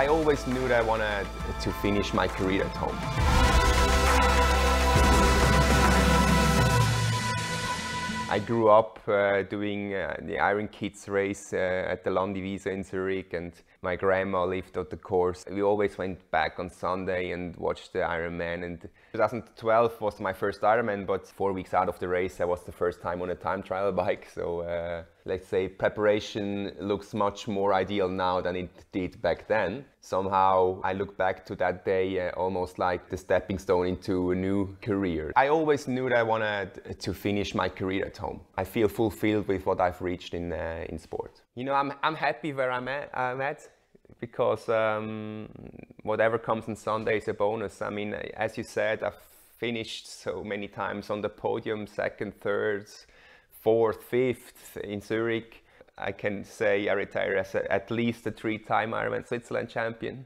I always knew that I wanted to finish my career at home. I grew up uh, doing uh, the Iron Kids race uh, at the Landiwiese in Zurich, and my grandma lived at the course. We always went back on Sunday and watched the Ironman. And 2012 was my first Ironman, but four weeks out of the race, I was the first time on a time trial bike. So uh, let's say preparation looks much more ideal now than it did back then. Somehow I look back to that day uh, almost like the stepping stone into a new career. I always knew that I wanted to finish my career at home. I feel fulfilled with what I've reached in, uh, in sport. You know, I'm, I'm happy where I'm at, I'm at because um, whatever comes on Sunday is a bonus. I mean, as you said, I've finished so many times on the podium, second, third, fourth, fifth in Zurich. I can say I retire as a, at least a three-time Ironman Switzerland champion.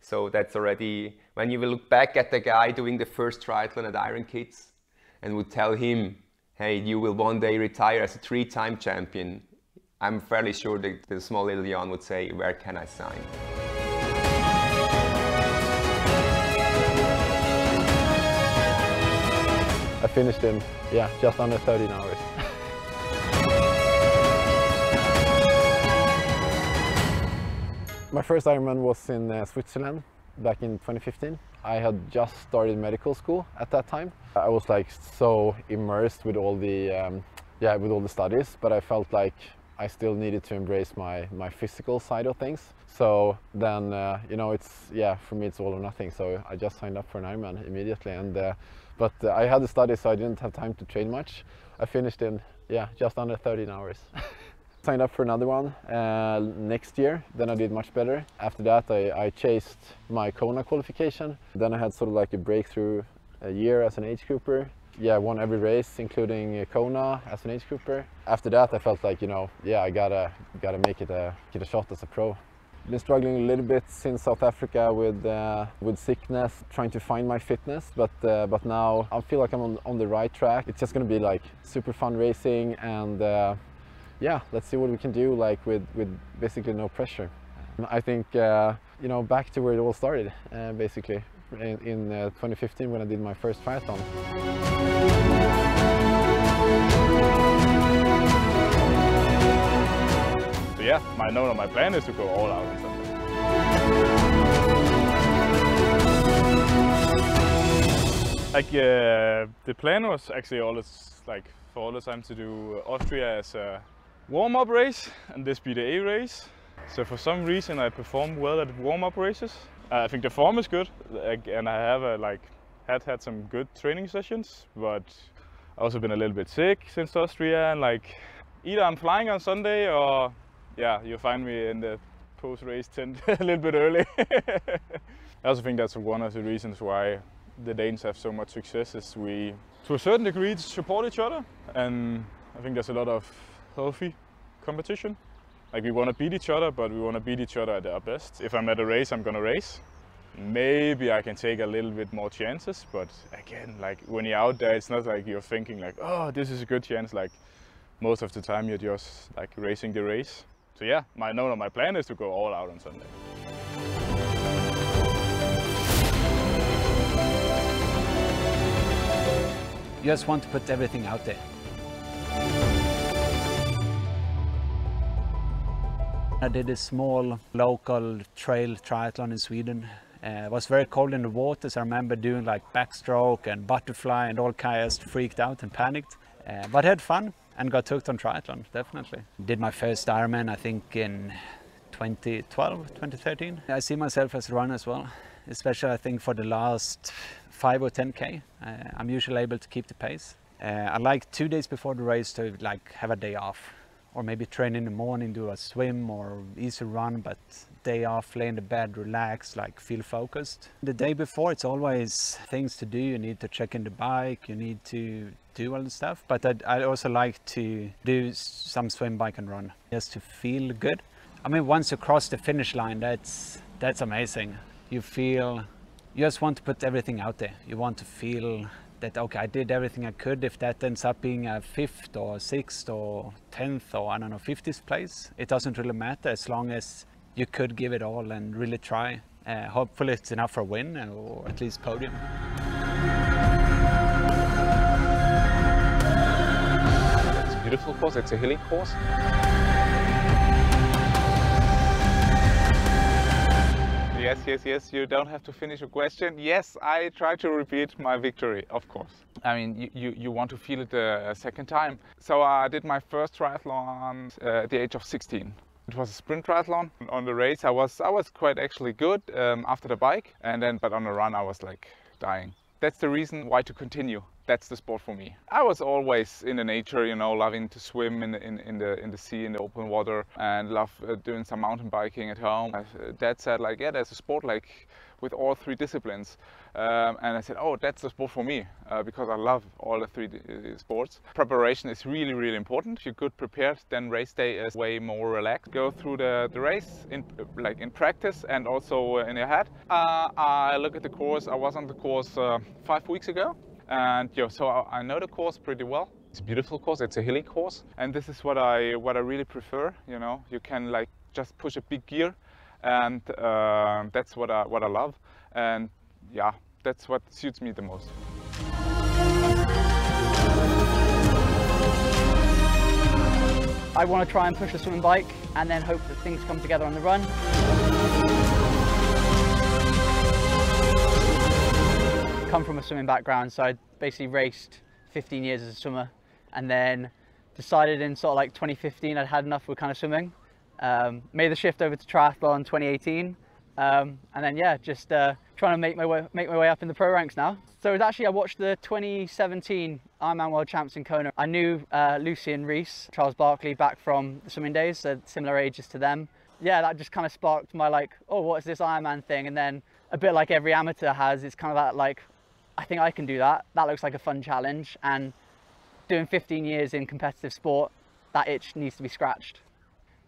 So that's already, when you will look back at the guy doing the first triathlon at Iron Kids and would tell him, hey, you will one day retire as a three-time champion, I'm fairly sure that the small little Jan would say, where can I sign? I finished in, yeah, just under 13 hours. My first Ironman was in uh, Switzerland back in 2015. I had just started medical school at that time. I was like so immersed with all the, um, yeah, with all the studies, but I felt like I still needed to embrace my, my physical side of things. So then, uh, you know, it's, yeah, for me it's all or nothing. So I just signed up for an Ironman immediately. And, uh, but uh, I had the studies, so I didn't have time to train much. I finished in, yeah, just under 13 hours. signed up for another one uh, next year. Then I did much better. After that, I, I chased my Kona qualification. Then I had sort of like a breakthrough a year as an age grouper yeah, won every race, including Kona as an age grouper. After that, I felt like, you know, yeah, I gotta, gotta make it a, get a shot as a pro. Been struggling a little bit since South Africa with, uh, with sickness, trying to find my fitness, but, uh, but now I feel like I'm on, on the right track. It's just gonna be like super fun racing and uh, yeah, let's see what we can do like with, with basically no pressure. I think, uh, you know, back to where it all started, uh, basically in, in uh, 2015 when I did my first triathlon. So yeah, my no, my plan is to go all out. Like uh, the plan was actually always like for all the time to do Austria as a warm-up race and this be the A race. So for some reason I perform well at warm-up races. Uh, I think the form is good and I have a, like had had some good training sessions, but I've also been a little bit sick since Austria and like either I'm flying on Sunday or yeah, you'll find me in the post-race tent a little bit early. I also think that's one of the reasons why the Danes have so much success is we, to a certain degree, support each other and I think there's a lot of healthy competition. Like we want to beat each other, but we want to beat each other at our best. If I'm at a race, I'm gonna race. Maybe I can take a little bit more chances, but again, like when you're out there, it's not like you're thinking like, oh, this is a good chance. Like most of the time, you're just like racing the race. So yeah, my no, no, my plan is to go all out on Sunday. You just want to put everything out there. I did a small local trail triathlon in Sweden. Uh, it was very cold in the waters. I remember doing like backstroke and butterfly and all kinds freaked out and panicked. Uh, but had fun and got hooked on triathlon, definitely. Did my first Ironman, I think in 2012, 2013. I see myself as a runner as well, especially I think for the last 5 or 10k. Uh, I'm usually able to keep the pace. Uh, I like two days before the race to like have a day off or maybe train in the morning, do a swim or easy run, but day off, lay in the bed, relax, like feel focused. The day before, it's always things to do. You need to check in the bike, you need to do all the stuff. But I'd, I also like to do some swim, bike and run just to feel good. I mean, once you cross the finish line, that's, that's amazing. You feel, you just want to put everything out there. You want to feel that okay I did everything I could if that ends up being a fifth or sixth or tenth or I don't know fiftieth place it doesn't really matter as long as you could give it all and really try. Uh, hopefully it's enough for a win or at least podium. It's a beautiful course, it's a hilly course. Yes, yes, yes, you don't have to finish a question. Yes, I try to repeat my victory, of course. I mean, you, you, you want to feel it a, a, second time. So I did my first triathlon uh, at the age of 16. It was a sprint triathlon. On the race, I was I was quite actually good um, after the bike, and then but on the run, I was like dying. That's the reason why to continue that's the sport for me. I was always in the nature, you know, loving to swim in the, in, in the in the sea, in the open water, and love uh, doing some mountain biking at home. Uh, Dad said like, yeah, there's a sport like with all three disciplines, um, and I said, oh, that's the sport for me uh, because I love all the three uh, sports. Preparation is really really important. If you're good prepared, then race day is way more relaxed. Go through the, the race in like in practice and also in your head. Uh, I look at the course. I was on the course uh, five weeks ago and yeah, so I know the course pretty well. It's a beautiful course. It's a hilly course, and this is what I what I really prefer. You know, you can like just push a big gear, and uh, that's what I what I love. And yeah, that's what suits me the most. I want to try and push a swimming bike and then hope that things come together on the run. Come from a swimming background, so I basically raced 15 years as a swimmer and then decided in sort of like 2015 I'd had enough with kind of swimming. Um, made the shift over to triathlon 2018 um, and then yeah, just uh, trying to make my way make my way up in the pro ranks now. So it was actually I watched the 2017 Ironman World Champs in Kona. I knew uh, Lucy and Reece, Charles Barkley back from the swimming days, so similar ages to them. Yeah, that just kind of sparked my like, oh, what is this Ironman thing? And then a bit like every amateur has, it's kind of that like, I think I can do that. That looks like a fun challenge. And doing 15 years in competitive sport, that itch needs to be scratched.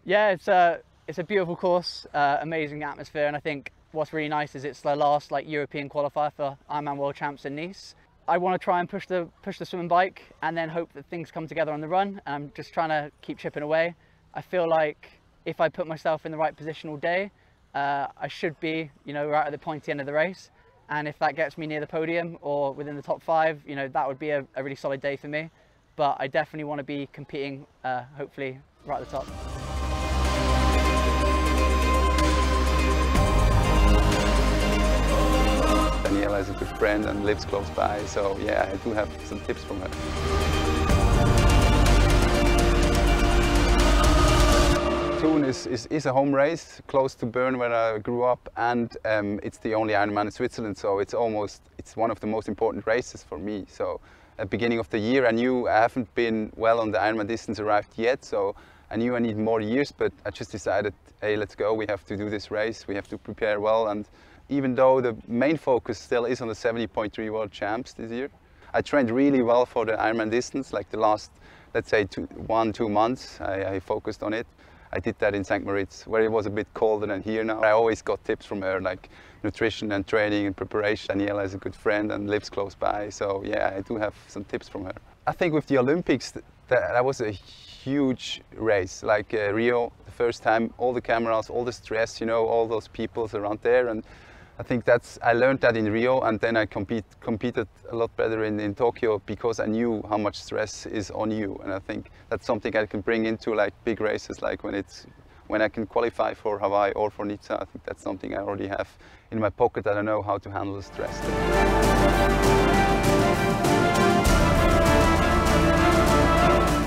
Yeah, it's a, it's a beautiful course, uh, amazing atmosphere. And I think what's really nice is it's the last like European qualifier for Ironman World Champs in Nice. I want to try and push the push the swimming bike and then hope that things come together on the run. And I'm just trying to keep chipping away. I feel like if I put myself in the right position all day, uh, I should be, you know, right at the pointy end of the race and if that gets me near the podium or within the top five, you know, that would be a, a really solid day for me. But I definitely want to be competing, uh, hopefully, right at the top. Daniela is a good friend and lives close by, so yeah, I do have some tips from her. Thun is, is, is, a home race close to Bern where I grew up and um, it's the only Ironman in Switzerland so it's almost it's one of the most important races for me. So at beginning of the year I knew I haven't been well on the Ironman distance arrived yet so I knew I need more years but I just decided hey let's go. We have to do this race. We have to prepare well. And even though the main focus still is on the 70.3 world champs this year I trained really well for the Ironman distance like the last let's say two, one two months. I, I focused on it I did that in St. Moritz, where it was a bit colder than here now. I always got tips from her, like nutrition and training and preparation. Daniela is a good friend and lives close by, so yeah, I do have some tips from her. I think with the Olympics, that, that was a huge race, like uh, Rio, the first time, all the cameras, all the stress, you know, all those people around there, and I think that's I learned that in Rio, and then I compete, competed a lot better in, in Tokyo because I knew how much stress is on you, and I think that's something I can bring into like big races, like when it's when I can qualify for Hawaii or for Nizza. I think that's something I already have in my pocket I know how to handle the stress.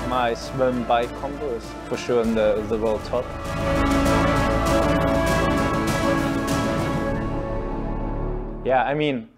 My swim bike combo is for sure in the, the world top. Yeah, I mean,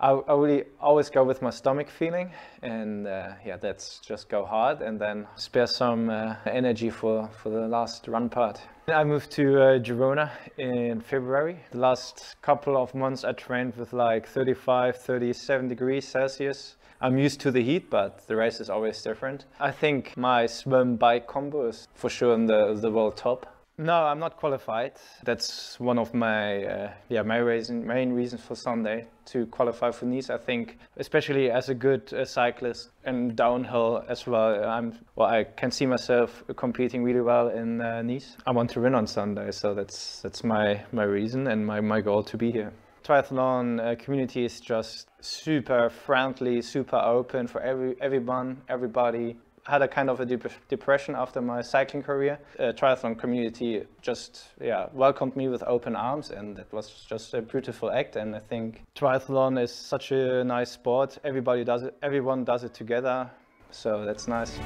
I, I really always go with my stomach feeling, and uh, yeah, that's just go hard and then spare some uh, energy for, for the last run part. I moved to uh, Girona in February. The last couple of months I trained with like 35, 37 degrees Celsius. I'm used to the heat, but the race is always different. I think my swim bike combo is for sure in the, the world top. No, I'm not qualified. That's one of my uh, yeah my reason, main reasons for Sunday to qualify for Nice. I think, especially as a good uh, cyclist and downhill as well, I'm well. I can see myself competing really well in uh, Nice. I want to win on Sunday, so that's that's my my reason and my my goal to be here. Triathlon uh, community is just super friendly, super open for every everyone, everybody had a kind of a dep depression after my cycling career. Triathlon community just yeah welcomed me with open arms, and it was just a beautiful act. And I think triathlon is such a nice sport. Everybody does it. Everyone does it together, so that's nice.